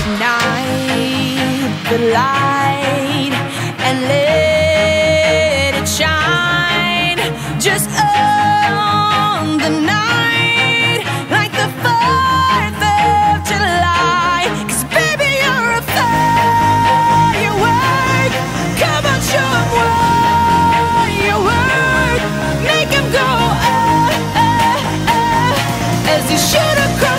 ignite the light and let it shine just on the night like the 4th of baby, you're. Come on, what you go, oh, oh, oh, as you shoot across.